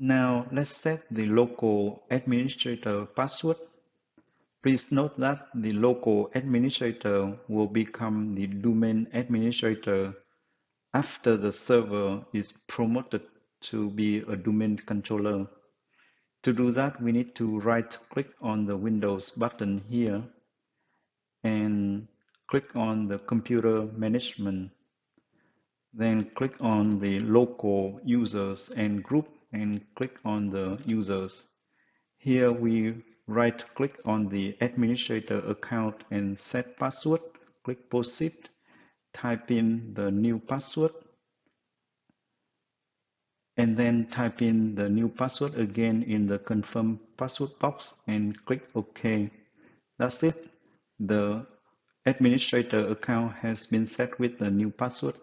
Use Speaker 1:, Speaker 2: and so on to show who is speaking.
Speaker 1: Now let's set the local administrator password. Please note that the local administrator will become the domain administrator after the server is promoted to be a domain controller. To do that, we need to right click on the Windows button here and click on the computer management. Then click on the local users and group and click on the users. Here we right click on the administrator account and set password. Click proceed. Type in the new password and then type in the new password again in the confirm password box and click OK. That's it. The administrator account has been set with the new password.